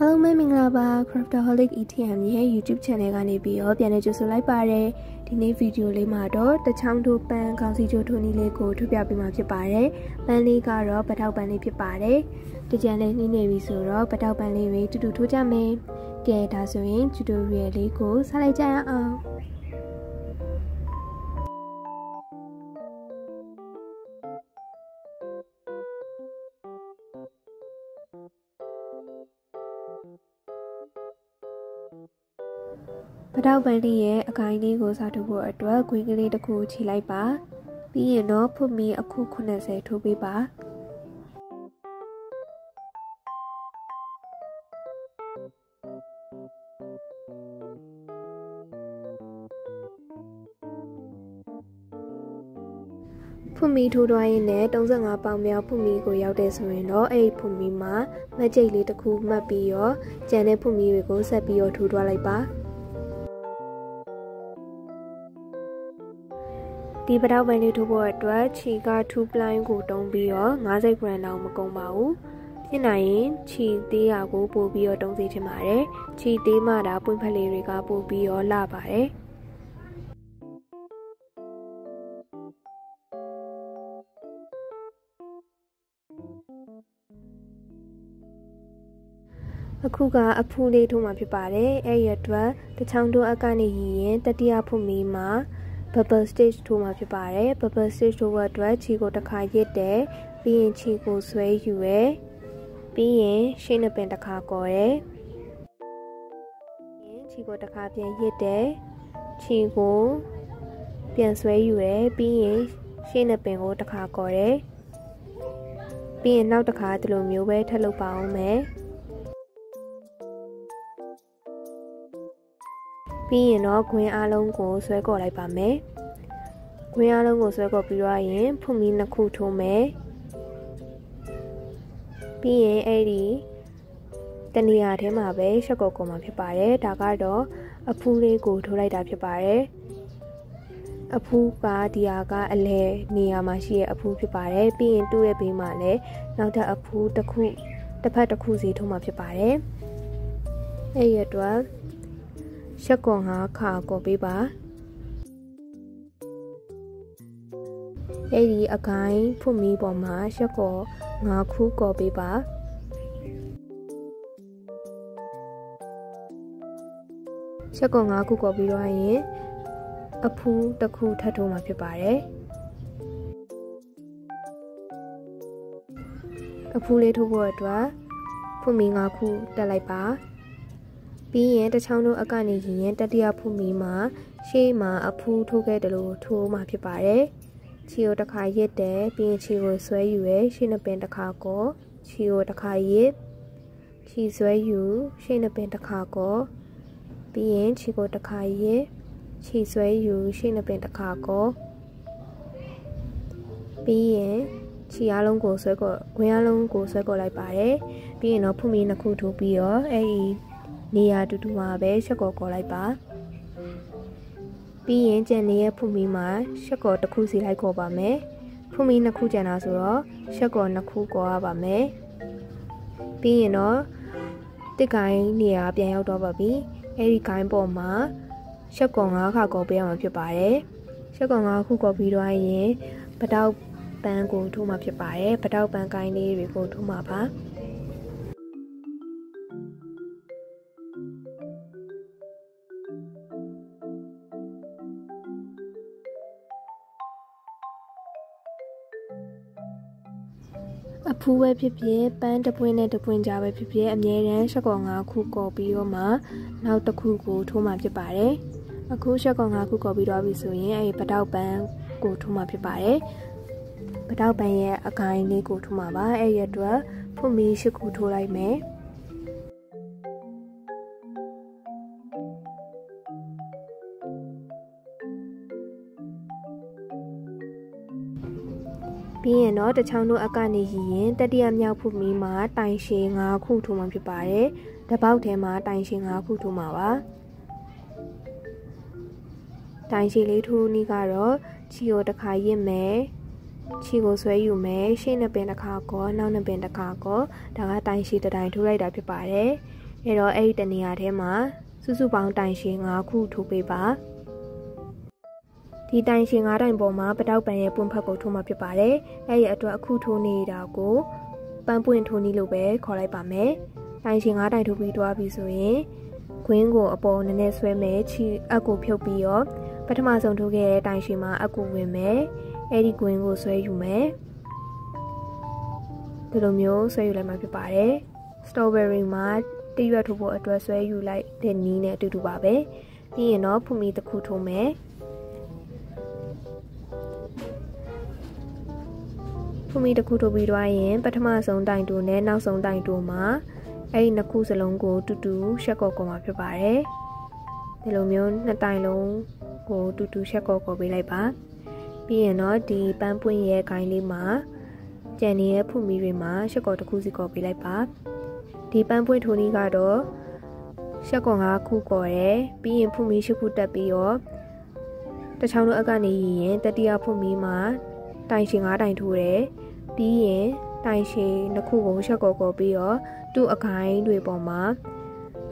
အားလုံးပဲမင်္ဂလာပါ Craftaholic ETM ရဲ့ YouTube Channel ကနေပြီးတော့ပြန်လည်ကြိုဆိုလိုက်ပါတယ်ဒီနေ့ဗီဒီယိုလေးမှာတော့တချောင်းတို့ပန်းကောင်းစီချိုးထိုးနည်းလေးကိုထုတ်ပြပေးမှာဖြစ်ပါတယ်ပန်းလေးကတော့ပတောက်ပန်းလေးဖြစ်ပါတယ်တကြံလေးနှီးနေပြီဆိုတော့ပတောက်ပန်းလေးတွေတူတူထိုးကြမယ်ကဲဒါဆိုရင် tutorial လေးကိုစလိုက်ကြရအောင် ပတောက်ပန်းလေးရဲ့အကိုင်းလေးကိုစားထုတ်ဖို့အတွက်ခွေးကလေးတစ်ခုခြိလိုက်ပါပြီးရင်တော့ဖွမီအခု80ထိုးပေးပါဖွမီထိုးသွားရင်လည်း35ပေါင်မြောက်ဖွမီကိုရောက်တဲ့ဆိုရင်တော့အဲ့ဒီဖွမီမှာမက်ကျိတ်လေးတစ်ခုမှတ်ပြီးတော့ကျန်တဲ့ဖွမီတွေကိုဆက်ပြီးတော့ထိုးသွားလိုက်ပါ ဒီပတောက်ပန်လေးထိုးဖို့အတွက်ခြီက2 pline ကိုတုံးပြီးတော့50 gram တောင်မကုန်ပါဘူးဖြစ်နိုင်ရင်ခြီသေးရကိုပို့ပြီးတော့တုံးစေချင်ပါတယ်ခြီသေးမှဒါပွင့်ဖက်လေးတွေကပို့ပြီးတော့လှပါတယ်အခုကအဖူးလေးထိုးမှာဖြစ်ပါတယ်အဲ့ရအတွက်တချောင်းတိုးအကနေရရင်တတိယဖုမီမှာ bubble stage ထိုးမှာဖြစ်ပါတယ် bubble stage ထိုးဖို့အတွက်ခြေကိုတစ်ခါရစ်တယ်ပြီးရင်ခြေကိုဆွဲယူရယ်ပြီးရင်ရှေ့နှစ်ပင်တစ်ခါကော်ရယ်ပြီးရင်ခြေကိုတစ်ခါပြန်ရစ်တယ်ခြေကိုပြန်ဆွဲယူရယ်ပြီးရင်ရှေ့နှစ်ပင်ကိုတစ်ခါကော်ရယ်ပြီးရင်နောက်တစ်ခါဒီလိုမျိုးပဲထပ်လုပ်ပါအောင်မယ် ပြီးရင်တော့ခွင်းအားလုံးကိုဆွဲကော်လိုက်ပါမယ်ခွင်းအားလုံးကိုဆွဲကော်ပြီးတော့ရင်ဖုန်မီနှစ်ခုထိုးမယ်ပြီးရင်အဲ့ဒီတနေရာထဲမှာပဲရှက်ကော်ကော်မှာဖြစ်ပါတယ်ဒါကတော့အဖူးလေးကိုထိုးလိုက်တာဖြစ်ပါတယ်အဖူးကဒီဟာကအလဲနေရာမှာရှိရဲ့အဖူးဖြစ်ပါတယ်ပြီးရင်တူးရဲ့ဘေးမှာလည်းနောက်ထပ်အဖူးတစ်ခုတစ်ဖက်တစ်ခုစီထိုးမှာဖြစ်ပါတယ်အဲ့ရတော့ ရှက်ကောငါခါကောပေးပါအဲ့ဒီအကိုင်းဖွမီပေါ်မှာရှက်ကောငါခုကောပေးပါရှက်ကောငါခုကောပြီးတော့ရင်အဖူးတစ်ခုထပ်ထိုးမှာဖြစ်ပါတယ်အဖူးလေးထိုးဖို့အတွက်ဖွမီငါခုတက်လိုက်ပါ ပြီးရင်တချောင်းတို့အကနေရင်တတိယဖူးမီမှာရှေ့မှာအဖူးထိုးခဲ့တယ်လို့ထိုးမှာဖြစ်ပါတယ်။ခြေကိုတစ်ခါရစ်တယ်ပြီးရင်ခြေကိုဆွဲယူရယ်ရှေ့နှစ်ပင်တစ်ခါကောခြေကိုတစ်ခါရစ်ခြေဆွဲယူရှေ့နှစ်ပင်တစ်ခါကောပြီးရင်ခြေကိုတစ်ခါရစ်ခြေဆွဲယူရှေ့နှစ်ပင်တစ်ခါကောပြီးရင်ခြေအားလုံးကိုဆွဲကောခွင်းအားလုံးကိုဆွဲကောလိုက်ပါတယ်ပြီးရင်တော့ဖုန်မီနှစ်ခုထိုးပြီးတော့အဲ့ဒီ နေရာတူတူမှာပဲရှက်ကော်ကော်လိုက်ပါပြီးရင်ကြံနေရဲ့ဖုန်မီမှာရှက်ကော်တစ်ခုစီလိုက်ကော်ပါမယ်ဖုန်မီနှစ်ခုကြံတာဆိုတော့ရှက်ကော်နှစ်ခုကော်ရပါမယ်ပြီးရင်တော့တစ်ကိုင်းနေရာပြန်ရောက်တော့ပါပြီအဲ့ဒီကိုင်းပေါ်မှာရှက်ကော်၅ခါကော်ပေးရမှာဖြစ်ပါတယ်ရှက်ကော်၅ခုကော်ပြီးတော့ရင်ပတောက်ပန်းကိုထိုးမှာဖြစ်ပါတယ်ပတောက်ပန်းကိုင်းလေးတွေကိုထိုးမှာပါ ဖူးပဲဖြစ်ဖြစ်ပန်းတပွင့်နဲ့တပွင့်ကြားပဲဖြစ်ဖြစ်အမြဲတမ်းရှက်ကော်၅ခုကော်ပြီးတော့မှနောက်တစ်ခုကိုထိုးမှဖြစ်ပါတယ်အခုရှက်ကော်၅ခုကော်ပြီးတော့ပြီဆိုရင်အဲဒီပတောက်ပန်းကိုထိုးမှဖြစ်ပါတယ်ပတောက်ပန်းရဲ့အကိုင်းလေးကိုထိုးမှပါအဲ့ရအတွက်ဖုန်မီရှစ်ခုထိုးလိုက်မယ် ပြီးရင်တော့တချောင်းတို့အကနေရည်ရင်တတိယမြောက်ဖုမီမှာတိုင်ရှည်၅ခုထိုးမှဖြစ်ပါတယ်။တပေါက်ထဲမှာတိုင်ရှည်၅ခုထိုးမှာပါ။တိုင်ရှည်လေးထိုးနည်းကတော့ချီကိုတစ်ခါရစ်မယ်။ချီကိုဆွဲယူမယ်။ရှေ့နှစ်ပင်တစ်ခါကောနောက်နှစ်ပင်တစ်ခါကောဒါကတိုင်ရှည်တစ်တိုင်ထိုးလိုက်တာဖြစ်ပါတယ်။အဲတော့အဲ့ဒီတနေရာထဲမှာစုစုပေါင်းတိုင်ရှင်9ခုထိုးပေးပါ ဒီတိုင်ရှင်9တိုင်ပေါ်မှာပတောက်ပံရဲ့ပွင့်ဖက်ကိုထိုးမှာဖြစ်ပါတယ်အဲ့ဒီအတွက်အခုထိုးနေတာကိုပန်းပွင့်ထိုးနည်းလို့ပဲခေါ်လိုက်ပါမယ်တိုင်ရှင်9တိုင်ထိုးပြီးသွားပြီဆိုရင်ခွင်းကိုအပေါ်နည်းနည်းဆွဲမယ်ချီအက်ကိုဖြုတ်ပြီးတော့ပထမဆုံးထိုးခဲ့တဲ့တိုင်ရှင်မှာအက်ကိုဝင်မယ်အဲ့ဒီခွင်းကိုဆွဲယူမယ်ဒီလိုမျိုးဆွဲယူလိုက်မှဖြစ်ပါတယ် strawberry မှာတရွက်ထိုးဖို့အတွက်ဆွဲယူလိုက်တဲ့နီးနဲ့အတူတူပါပဲပြီးရင်တော့ဖူမီတစ်ခုထိုးမယ် ဖူမီတစ်ခုထိုးပြီးတော့ရင် ပထမဆုံးတိုင်တိုနဲ့နောက်ဆုံးတိုင်တိုမှာအဲ့ဒီနှစ်ခုစလုံးကိုတူတူရှက်ကော့ကော်မှာဖြစ်ပါတယ်ဒီလိုမျိုးနှစ်တိုင်လုံးကိုတူတူရှက်ကော့ကော်ပေးလိုက်ပါပြီးရင်တော့ဒီပန်းပွင့်ရဲ့ခိုင်းလေးမှာကြံနေတဲ့ဖူမီတွေမှာရှက်ကော်တစ်ခုစီကော်ပေးလိုက်ပါဒီပန်းပွင့်ထိုးနည်းကတော့ရှက်ကော်၅ခုကော်တယ်ပြီးရင်ဖူမီ၈ခုတက်ပြီးတော့တချောင်းတို့အကနေရင်တတိယဖူမီမှာ တိုင်ရှင်၅တိုင်ထိုးတယ်ပြီးရင်တိုင်ရှင်နှစ်ခုကိုရှက်ကော်ကော်ပြီးတော့သူ့အခိုင်တွေပေါ်မှာ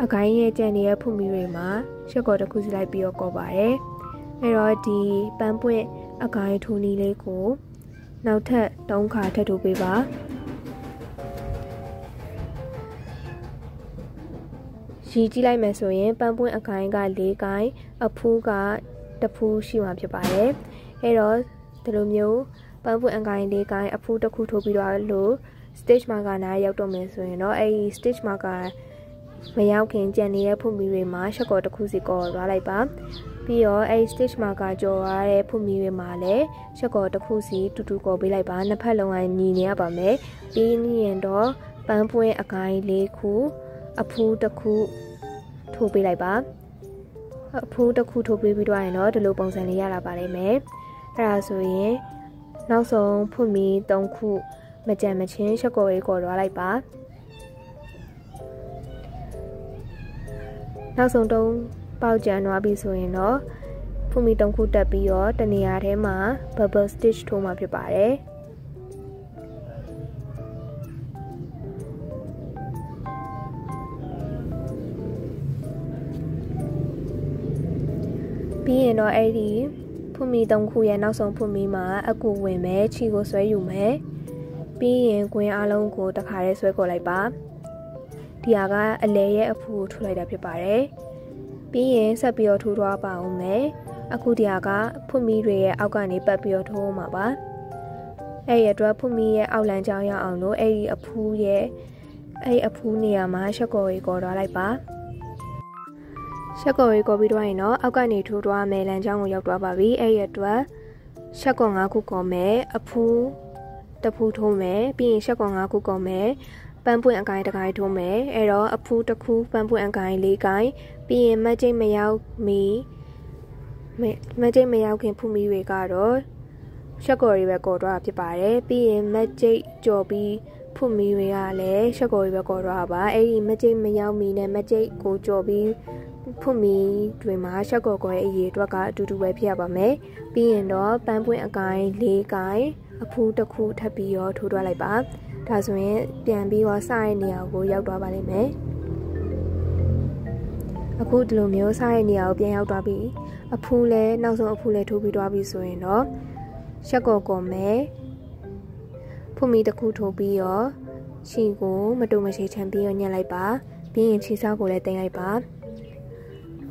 အခိုင်ရဲ့ကြံနေတဲ့ဖူမီတွေမှာရှက်ကော်တစ်ခုစီလိုက်ပြီးတော့ကော်ပါတယ်အဲ့တော့ဒီပန်းပွင့်အခိုင်ထိုးနည်းလေးကိုနောက်ထပ်၃ခါထပ်ထိုးပေးပါရီကြည့်လိုက်မယ်ဆိုရင်ပန်းပွင့်အခိုင်က၄ကိုင်းအဖူးကတဖူးရှိမှာဖြစ်ပါတယ်အဲ့တော့ဒီလိုမျိုး ပန်းပွင့်အခိုင်၄ကိုင်းအဖူးတစ်ခုထိုးပြီးတော့လို့ stage marker နားရောက်တော့မယ်ဆိုရင်တော့အဲ့ဒီ stage marker မရောက်ခင်ကြံနေတဲ့ဖုန်မီတွေမှာရှက်ကော်တစ်ခုစီကော်သွားလိုက်ပါပြီးတော့အဲ့ stage marker ကြော်ရတဲ့ဖုန်မီတွေမှာလည်းရှက်ကော်တစ်ခုစီတူတူကော်ပေးလိုက်ပါနှစ်ဖက်လုံးကညီနေရပါမယ်ပြီးရင်တော့ပန်းပွင့်အကိုင်းလေးခုအဖူးတစ်ခုထိုးပေးလိုက်ပါအဖိုးတစ်ခုထိုးပေးပြီးတော့ရင်တော့ဒီလိုပုံစံလေးရတာပါလိမ့်မယ်အဲ့ဒါဆိုရင် နောက်ဆုံးဖွင့်ပြီး၃ခုမကြံမချင်းရှက်ကော်လေးကော်သွားလိုက်ပါနောက်ဆုံးတုံးပေါက်ကြံသွားပြီဆိုရင်တော့ဖူမီ၃ခုတက်ပြီးတော့တနေရာထဲမှာ bubble stitch ထိုးမှာဖြစ်ပါတယ်ပြီးရင်တော့အဲ့ဒီ ဖူမီ၃ခုရဲ့နောက်ဆုံးဖူမီမှာအကူဝင်မယ်ခြီကိုဆွဲယူမယ်ပြီးရင်ကွင်းအလုံးကိုတခါတည်းဆွဲခေါ်လိုက်ပါဒီဟာကအလဲရဲ့အဖူကိုထိုးလိုက်တာဖြစ်ပါတယ်ပြီးရင်ဆက်ပြီးတော့ထိုးသွားပါအောင်မယ်အခုဒီဟာကဖူမီတွေရဲ့အောက်ကနေပတ်ပြီးတော့ထိုးမှာပါအဲ့ရအတွက်ဖူမီရဲ့အောက်လမ်းကြောင်းရအောင်လို့အဲ့ဒီအဖူးရဲ့အဲ့ဒီအဖူးနေရာမှာရှက်ကော်ကြီးကော်သွားလိုက်ပါ ရှက်ကော်ရေးကော်ပြီးတော့ရင်တော့အောက်ကနေထိုးသွားမယ်လမ်းကြောင်းကိုရောက်သွားပါပြီအဲ့ရအတွက်ရှက်ကော်၅ခုကော်မယ်အဖူးတဖူးထိုးမယ်ပြီးရင်ရှက်ကော်၅ခုကော်မယ်ပန်းပွင့်အကိုင်းတကိုင်းထိုးမယ်အဲ့တော့အဖူးတစ်ခုပန်းပွင့်အကိုင်းလေးကိုင်းပြီးရင်မကျိတ်မရောက်မီမကျိတ်မရောက်ခင်ဖူမီတွေကတော့ရှက်ကော်တွေပဲကော်တော့ဖြစ်ပါတယ်ပြီးရင်မကျိတ်ကြော်ပြီးဖူမီတွေကလည်းရှက်ကော်တွေပဲကော်တော့ပါအဲ့ဒီမကျိတ်မရောက်မီနဲ့မကျိတ်ကိုကြော်ပြီး ဖွင့်မီတွေမှာရှက်ကော်ကော်ရဲ့အရေးအတွက်ကအတူတူပဲဖြစ်ရပါမယ်။ပြီးရင်တော့ပန်းပွင့်အကိုင်း၄ကိုင်းအဖူးတစ်ခုထပ်ပြီးရောထိုးထွားလိုက်ပါ။ဒါဆိုရင်ပြန်ပြီးတော့စတဲ့နေရာကိုရောက်သွားပါလိမ့်မယ်။အခုဒီလိုမျိုးစတဲ့နေရာကိုပြန်ရောက်သွားပြီ။အဖူးလည်းနောက်ဆုံးအဖူးလည်းထိုးပြီးသွားပြီဆိုရင်တော့ရှက်ကော်ကော်မယ်။ဖွင့်မီတစ်ခုထိုးပြီးရောချီကိုမတူမရှိချမ်းပြီးရောညှက်လိုက်ပါ။ပြီးရင်ချီစားကိုလည်းတင်လိုက်ပါ။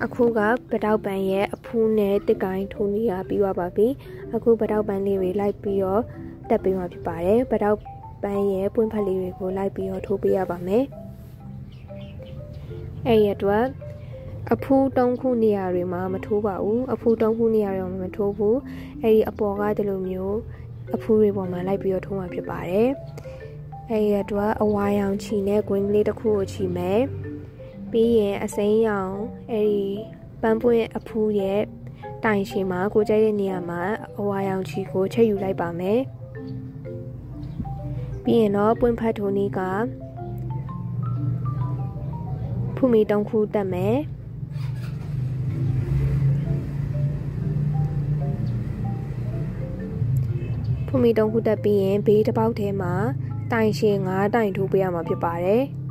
အခုကပတောက်ပန်ရဲ့အဖူးနဲ့တစ်ကိုင်းထိုးနေရပြီးသွားပါပြီအခုပတောက်ပန်လေးတွေလိုက်ပြီးတော့တက်ပေးမှာဖြစ်ပါတယ်ပတောက်ပန်ရဲ့ပွင့်ဖက်လေးတွေကိုလိုက်ပြီးတော့ထိုးပေးရပါမယ်အဲ့ရတော့အဖူးတုံးခုနေရာတွေမှာမထိုးပါဘူးအဖူးတုံးခုနေရာတွေမှာမထိုးဘူးအဲ့ဒီအပေါ်ကဒီလိုမျိုးအဖူးတွေပေါ်မှာလိုက်ပြီးတော့ထိုးမှာဖြစ်ပါတယ်အဲ့ရတော့အဝါရောင်ချီနဲ့ green လေးတစ်ခုကိုချီမယ် ပြီးရင်အစိမ်းရောင်အဲ့ဒီပန်းပွင့်အဖူးရဲ့တိုင်ရှင်မှာကိုကြိုက်တဲ့နေရာမှာအဝါရောင်ချီကိုချက်ယူလိုက်ပါမယ်ပြီးရင်တော့ပွင့်ဖတ်ထိုနီးကဖူမီတုံးခုတက်မယ်ဖူမီတုံးခုတက်ပြီးရင်ဘေးတစ်ပေါက်ထဲမှာတိုင်ရှင်၅တိုင်ထိုးပေးရမှာဖြစ်ပါတယ်။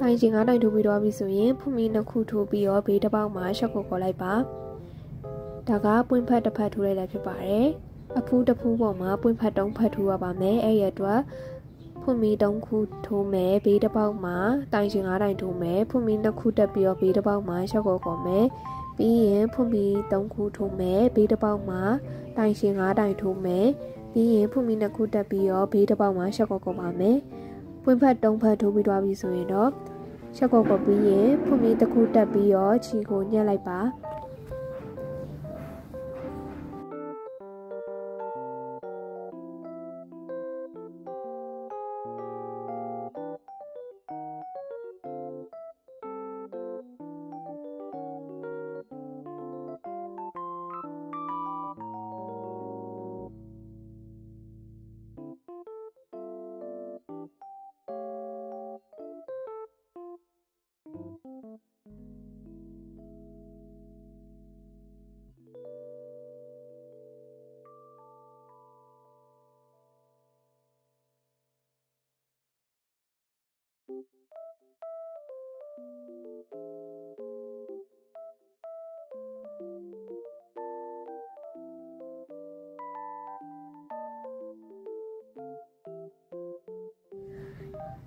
တိုင်ချင်9တိုင်ထိုးပြီးတော့ပြီဆိုရင်ဖုန်မီနှစ်ခုထိုးပြီးတော့ဘေးတစ်ပေါက်မှာရှော့ကိုခေါ်လိုက်ပါဒါကပွင့်ဖက်တစ်ဖက်ထိုးလိုက်တာဖြစ်ပါတယ်အဖူးတစ်ဖူးပေါ်မှာပွင့်ဖက်တုံးဖက်ထိုးရပါမယ်အဲ့ရအတွက်ဖွင့်မီတုံးခုထိုးမယ်ဘေးတစ်ပေါက်မှာတိုင်ချင်9တိုင်ထိုးမယ်ဖွင့်မီနှစ်ခုတက်ပြီးတော့ဘေးတစ်ပေါက်မှာရှော့ကိုခေါ်မယ်ပြီးရင်ဖွင့်မီ3ခုထိုးမယ်ဘေးတစ်ပေါက်မှာတိုင်ရှင်9တိုင်ထိုးမယ်ပြီးရင်ဖွင့်မီ2ခုတက်ပြီးတော့ဘေးတစ်ပေါက်မှာရှော့ကောကောပါမယ်ပွင့်ဖက်3ဖက်ထိုးပြီးသွားပြီဆိုရင်တော့ ရှော့ကောကောပြီးရင်ဖွင့်မီတစ်ခုတက်ပြီးတော့ခြီကိုညှက်လိုက်ပါ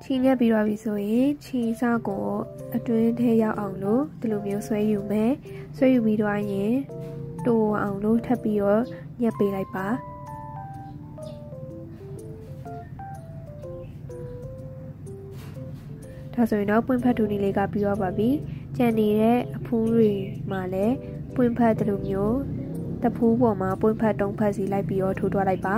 ချီညက်ပြီးတော့ပြီဆိုရင်ချီစကိုအတွင်းထဲရောက်အောင်လို့ဒီလိုမျိုးဆွဲယူမယ်ဆွဲယူပြီးတော့ရင်တိုးအောင်လို့ထပ်ပြီးတော့ညက်ပေးလိုက်ပါဒါဆိုရင်တော့ပွင့်ဖက်တူနီလေးကပြီးတော့ပါပြီကြံနေတဲ့အဖူးတွေမှာလည်းပွင့်ဖက်ဒီလိုမျိုးတဖူးပေါ်မှာပွင့်ဖက်တုံးဖက်စီလိုက်ပြီးတော့ထိုးထွားလိုက်ပါ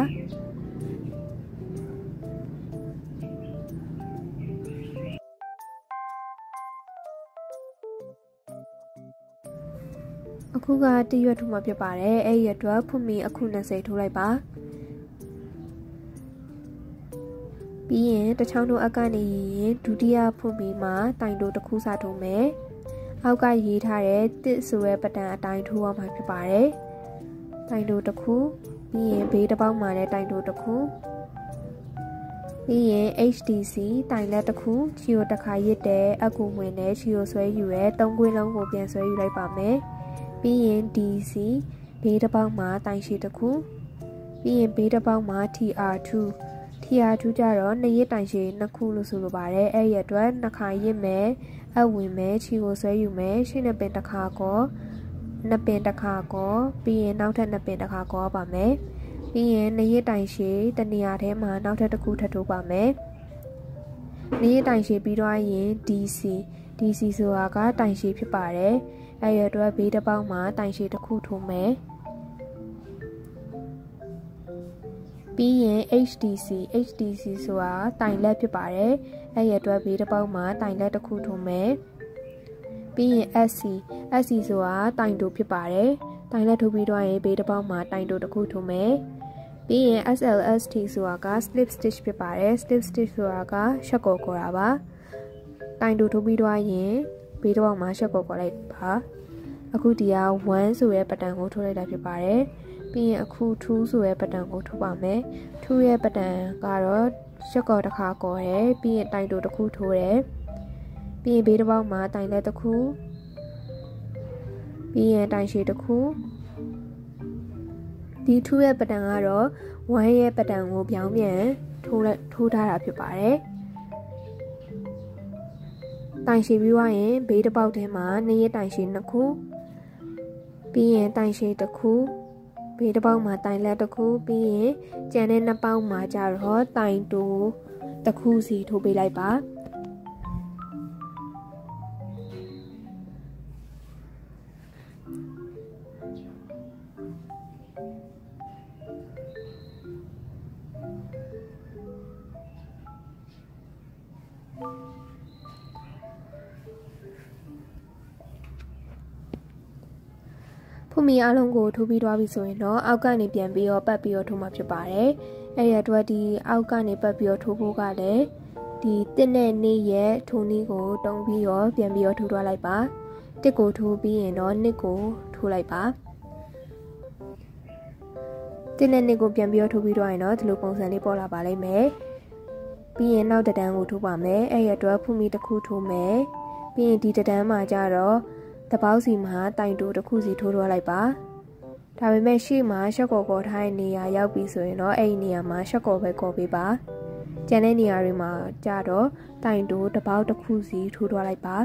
အခုကတရွတ်ထိုးမှဖြစ်ပါတယ်အဲ့ဒီအတွက်ဖွမီအခု20ထိုးလိုက်ပါပြီးရင်တချောင်းတို့အကနေရင်ဒုတိယဖွမီမှာတိုင်တို့တစ်ခုစာထိုးမယ်အောက်ကရေးထားတဲ့တစ်ဆိုတဲ့ပတန်အတိုင်းထိုးရမှာဖြစ်ပါတယ်တိုင်တို့တစ်ခုပြီးရင်ဘေးတစ်ပေါက်မှာလည်းတိုင်တို့တစ်ခုပြီးရင် HTC တိုင်လက်တစ်ခုချီယိုတစ်ခါရစ်တဲ့အကူဝင်နဲ့ချီယိုဆွဲယူရဲ၃ခွင်းလုံးကိုပြန်ဆွဲယူလိုက်ပါမယ်။ ပြီးရင် DC ဘေးတစ်ပေါက်မှာတိုင်ရှိတစ်ခုပြီးရင်ဘေးတစ်ပေါက်မှာ TR2 TR2 ကြတော့နှစ်ရစ်တိုင်ရှိနှစ်ခုလို့ဆိုလိုပါတယ်အဲ့ရအတွက်နှစ်ခါရစ်မယ်အဝင်မယ်ခြီကိုဆွဲယူမယ်ရှင်းနှစ်ပင်တစ်ခါကောနှစ်ပင်တစ်ခါကောပြီးရင်နောက်ထပ်နှစ်ပင်တစ်ခါကောပါမယ်ပြီးရင်နှစ်ရစ်တိုင်ရှိတနေရာထဲမှာနောက်ထပ်တစ်ခုထပ်ထိုးပါမယ်နှစ်ရစ်တိုင်ရှိပြီးတော့ရင် DC DC ဆိုတာကတိုင်ရှိဖြစ်ပါတယ် အဲ့ရအတွက်ဘေးတစ်ပေါက်မှာတိုင်ရှိတစ်ခုထိုးမယ်ပြီးရင် HDC HDC ဆိုတာတိုင်လက်ဖြစ်ပါတယ်အဲ့ရအတွက်ဘေးတစ်ပေါက်မှာတိုင်လက်တစ်ခုထိုးမယ်ပြီးရင် SC SC ဆိုတာတိုင်တူဖြစ်ပါတယ်တိုင်လက်ထိုးပြီးတော့ရင်ဘေးတစ်ပေါက်မှာတိုင်တူတစ်ခုထိုးမယ်ပြီးရင် SLST ဆိုတာက slip stitch ဖြစ်ပါတယ် slip stitch ဆိုတာကရှက်ကောခေါ်တာပါတိုင်တူထိုးပြီးတော့ရင် ဘေးတစ်ပေါက်မှာရှက်ကောခေါ်လိုက်ပါအခုဒီက1ဆိုတဲ့ပတန်ကိုထိုးလိုက်တာဖြစ်ပါတယ်ပြီးရင်အခု2ဆိုတဲ့ပတန်ကိုထိုးပါမယ်2ရဲ့ပတန်ကတော့ရှက်ကော်တစ်ခါကော်တယ်ပြီးရင်တိုင်တိုတစ်ခုထိုးတယ်ပြီးရင်ဘေးတစ်ပေါက်မှာတိုင်လက်တစ်ခုပြီးရင်တိုင်ရှည်တစ်ခုဒီ2ရဲ့ပတန်ကတော့1ရဲ့ပတန်ကိုပြောင်းပြန်ထိုးထိုးထားတာဖြစ်ပါတယ် တိုင်ရှည်ပြီးွားရင်ဘေးတစ်ပေါက်ထဲမှာနှစ်ရတိုင်ရှည်နှစ်ခုပြီးရင်တိုင်ရှိတစ်ခုဘေးတစ်ပေါက်မှာတိုင်လက်တစ်ခုပြီးရင်ကြံတဲ့နှစ်ပေါက်မှာကြတော့တိုင်တူတစ်ခုစီထိုးပေးလိုက်ပါ ဖူမီအလုံးကိုထိုးပြီးသွားပြီဆိုရင်တော့အောက်ကနေပြန်ပြီးတော့ပတ်ပြီးတော့ထိုးမှာဖြစ်ပါတယ်။အဲ့ရအတွက်ဒီအောက်ကနေပတ်ပြီးတော့ထိုးဖို့ကလည်းဒီတစ်နဲ့နေရဲ့ထိုးနည်းကိုတုံးပြီးတော့ပြန်ပြီးတော့ထိုးသွားလိုက်ပါ။တစ်ကိုထိုးပြီးရင်တော့နှစ်ကိုထိုးလိုက်ပါ။တစ်နဲ့နှစ်ကိုပြန်ပြီးတော့ထိုးပြီးတော့ရင်တော့ဒီလိုပုံစံလေးပေါ်လာပါလိမ့်မယ်။ပြီးရင်နောက်တဒန်းကိုထိုးပါမယ်အဲ့ရအတွက်ဖူမီတစ်ခုထိုးမယ်ပြီးရင်ဒီတဒန်းမှာကျတော့ တပေါက်စီမှာတိုင်တိုးတစ်ခုစီထိုးထွားလိုက်ပါဒါပေမဲ့ရှေ့မှာရှက်ကော်ကော်ထားတဲ့နေရာရောက်ပြီဆိုရင်တော့အဲ့ဒီနေရာမှာရှက်ကော်ပဲကော်ပေးပါကျန်တဲ့နေရာတွေမှာကျတော့တိုင်တိုးတပေါက်တစ်ခုစီထိုးထွားလိုက်ပါ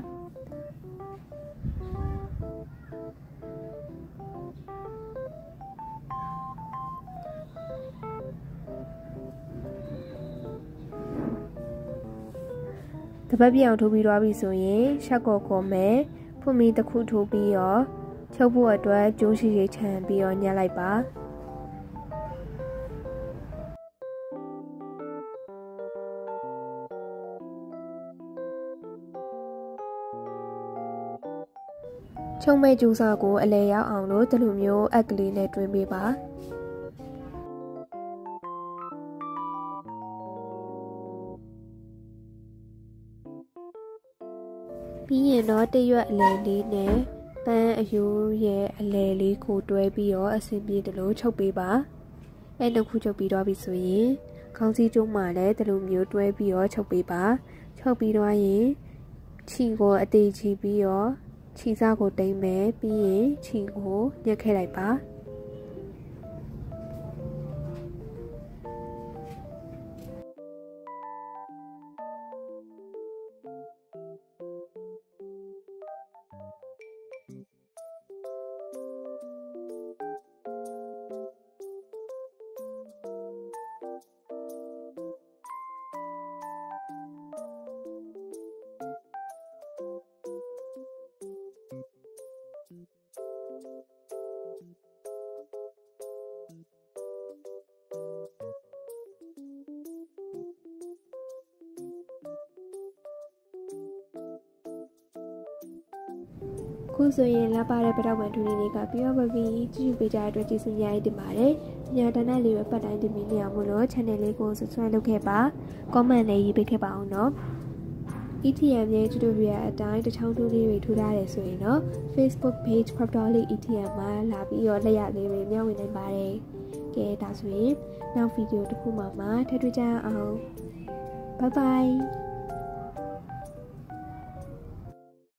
တပတ်ပြောင်ထိုးပြီးတော့ပြီဆိုရင်ရှက်ကော်ကော်မယ် ဖွမီတစ်ခုထိုးပြီးတော့ချုပ်ဖို့အတွက်ကျိုးရှိရှိချန်ပြီးတော့ညှက်လိုက်ပါချုံမဲ့ကျူစာကိုအလဲရောက်အောင်လို့ဒီလိုမျိုးအက်ကလေးနဲ့တွင်းပေးပါ ပြီးရင်တော့တရွက်အလဲလေးနဲ့ပန်းအယိုးရဲ့အလဲလေးကိုတွဲပြီးတော့အဆင်ပြေတယ်လို့ချုပ်ပေးပါအဲ့တစ်ခုချုပ်ပြီးတော့ပြီဆိုရင်ခေါင်းစည်းကျုံးမှလည်းဒီလိုမျိုးတွဲပြီးတော့ချုပ်ပေးပါချုပ်ပြီးတော့ရင်ခြီကိုအသေးချီပြီးတော့ခြီစားကိုတိမ့်မယ်ပြီးရင်ခြီကိုညှက်ခဲ့လိုက်ပါ ခုဆိုရင်လာပါတဲ့ပတောက်မှန်ထူလေးတွေကပြီးတော့ပါပြီကြည့်ကြပေးကြတဲ့အတွက်ကျေးဇူးများတင်ပါတယ်။ညတနက်လေးပဲပတ်တိုင်းတင်ပြီးနေအောင်မလို့ channel လေးကို subscribe လုပ်ခဲ့ပါ comment လေးရေးပေးခဲ့ပါအောင်နော်။ ETM ရဲ့ tutorial အတိုင်းတချောင်းတူးလေးတွေထူထားတယ်ဆိုရင်တော့ Facebook page Proptolly ETM မှာလာပြီးတော့လက်ရလေးတွေမျှဝေနိုင်ပါတယ်။ကဲဒါဆိုရင်နောက်ဗီဒီယိုတစ်ခုမှမှထပ်တွေ့ကြအောင်။ Bye bye